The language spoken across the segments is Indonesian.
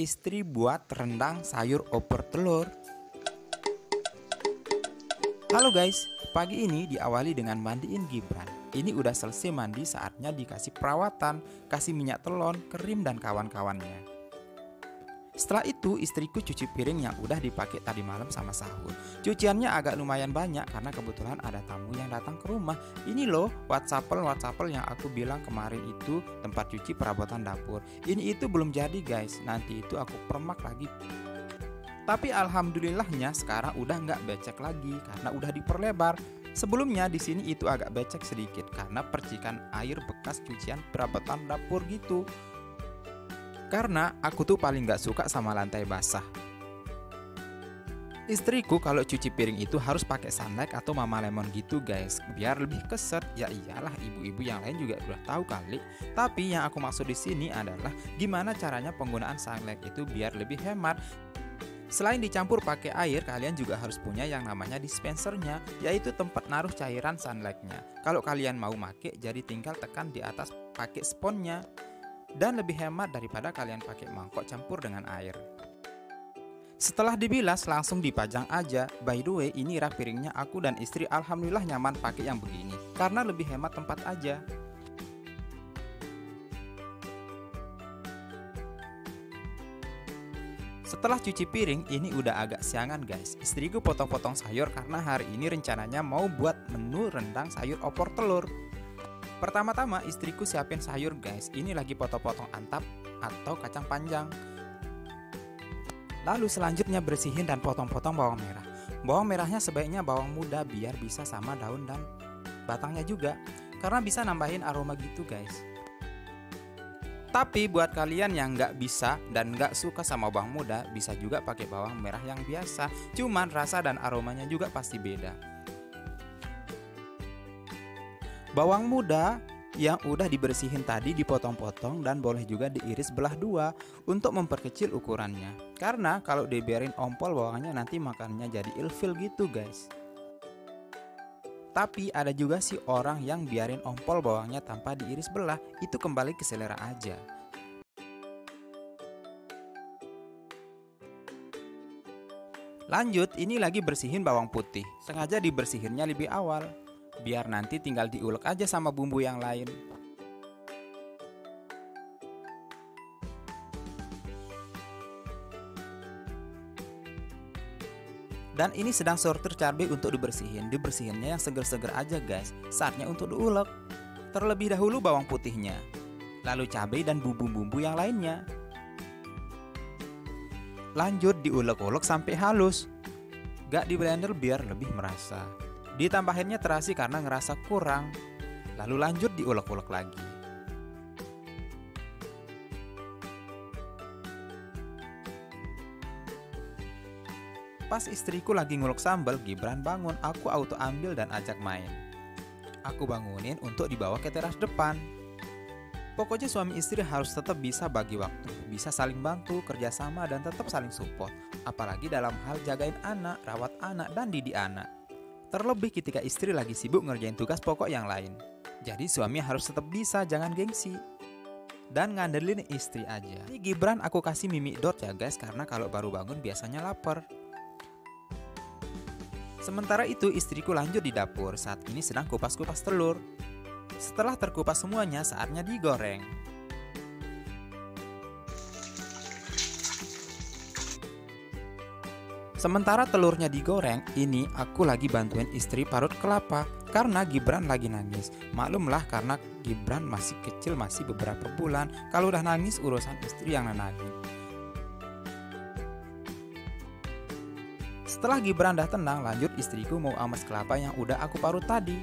istri buat rendang sayur opor telur. Halo guys, pagi ini diawali dengan mandiin Gibran. Ini udah selesai mandi saatnya dikasih perawatan, kasih minyak telon, krim dan kawan-kawannya. Setelah itu istriku cuci piring yang udah dipakai tadi malam sama sahur. Cuciannya agak lumayan banyak karena kebetulan ada tamu yang datang ke rumah. Ini loh WhatsAppel WhatsAppel yang aku bilang kemarin itu tempat cuci perabotan dapur. Ini itu belum jadi guys. Nanti itu aku permak lagi. Tapi alhamdulillahnya sekarang udah nggak becek lagi karena udah diperlebar. Sebelumnya di sini itu agak becek sedikit karena percikan air bekas cucian perabotan dapur gitu. Karena aku tuh paling nggak suka sama lantai basah. Istriku kalau cuci piring itu harus pakai sunlight atau mama lemon gitu guys Biar lebih keset Ya iyalah ibu-ibu yang lain juga udah tahu kali Tapi yang aku maksud di sini adalah Gimana caranya penggunaan sunlight itu biar lebih hemat Selain dicampur pakai air, kalian juga harus punya yang namanya dispensernya, yaitu tempat naruh cairan sunlightnya. Kalau kalian mau make, jadi tinggal tekan di atas pakai sponnya. Dan lebih hemat daripada kalian pakai mangkok campur dengan air. Setelah dibilas, langsung dipajang aja. By the way, ini rak piringnya aku dan istri alhamdulillah nyaman pakai yang begini. Karena lebih hemat tempat aja. Setelah cuci piring, ini udah agak siangan guys. Istriku potong-potong sayur karena hari ini rencananya mau buat menu rendang sayur opor telur. Pertama-tama istriku siapin sayur guys. Ini lagi potong-potong antap atau kacang panjang. Lalu selanjutnya bersihin dan potong-potong bawang merah. Bawang merahnya sebaiknya bawang muda biar bisa sama daun dan batangnya juga. Karena bisa nambahin aroma gitu guys. Tapi buat kalian yang nggak bisa dan nggak suka sama bawang muda, bisa juga pakai bawang merah yang biasa. Cuman rasa dan aromanya juga pasti beda. Bawang muda yang udah dibersihin tadi dipotong-potong dan boleh juga diiris belah dua untuk memperkecil ukurannya. Karena kalau dibiarin ompol bawangnya nanti makannya jadi ilfil gitu guys. Tapi ada juga sih orang yang biarin ompol bawangnya tanpa diiris belah, itu kembali ke selera aja. Lanjut, ini lagi bersihin bawang putih. Sengaja dibersihinnya lebih awal, biar nanti tinggal diulek aja sama bumbu yang lain. Dan ini sedang sortir cabai untuk dibersihin. Dibersihinnya yang seger-seger aja guys. Saatnya untuk diulek. Terlebih dahulu bawang putihnya. Lalu cabai dan bumbu-bumbu yang lainnya. Lanjut diulek-ulek sampai halus. Gak di blender biar lebih merasa. Ditambahinnya terasi karena ngerasa kurang. Lalu lanjut diulek-ulek lagi. Pas istriku lagi ngulek sambal, Gibran bangun, aku auto ambil dan ajak main. Aku bangunin untuk dibawa ke teras depan. Pokoknya suami istri harus tetap bisa bagi waktu, bisa saling bantu, kerjasama, dan tetap saling support. Apalagi dalam hal jagain anak, rawat anak, dan didik anak. Terlebih ketika istri lagi sibuk ngerjain tugas pokok yang lain. Jadi suami harus tetap bisa, jangan gengsi. Dan ngandelin istri aja. Ini Gibran aku kasih mimi dot ya guys, karena kalau baru bangun biasanya lapar. Sementara itu istriku lanjut di dapur saat ini sedang kupas-kupas telur. Setelah terkupas semuanya saatnya digoreng. Sementara telurnya digoreng, ini aku lagi bantuin istri parut kelapa karena Gibran lagi nangis. Maklumlah karena Gibran masih kecil masih beberapa bulan. Kalau udah nangis urusan istri yang nenangin. Setelah Gibran dah tenang, lanjut istriku mau amas kelapa yang udah aku parut tadi.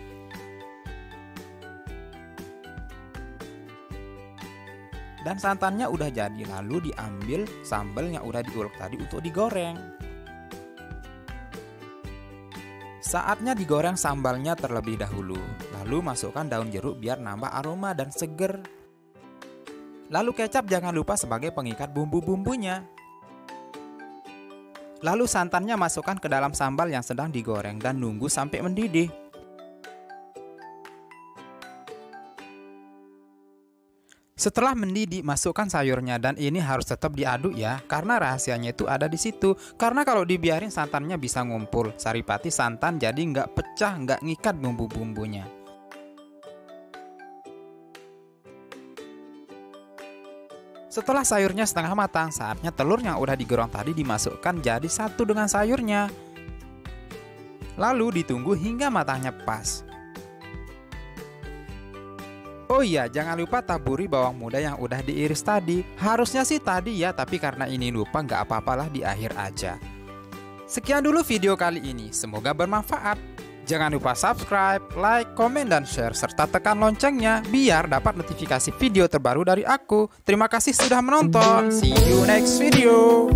Dan santannya udah jadi, lalu diambil sambal yang udah diulek tadi untuk digoreng. Saatnya digoreng sambalnya terlebih dahulu, lalu masukkan daun jeruk biar nambah aroma dan seger. Lalu kecap jangan lupa sebagai pengikat bumbu-bumbunya. Lalu santannya masukkan ke dalam sambal yang sedang digoreng dan nunggu sampai mendidih. Setelah mendidih, masukkan sayurnya dan ini harus tetap diaduk ya, karena rahasianya itu ada di situ. Karena kalau dibiarin santannya bisa ngumpul, saripati santan jadi nggak pecah, nggak ngikat bumbu-bumbunya. Setelah sayurnya setengah matang, saatnya telur yang udah digerong tadi dimasukkan jadi satu dengan sayurnya. Lalu ditunggu hingga matangnya pas. Oh iya, jangan lupa taburi bawang muda yang udah diiris tadi. Harusnya sih tadi ya, tapi karena ini lupa nggak apa-apalah di akhir aja. Sekian dulu video kali ini, semoga bermanfaat. Jangan lupa subscribe, like, komen, dan share, serta tekan loncengnya biar dapat notifikasi video terbaru dari aku. Terima kasih sudah menonton. See you next video.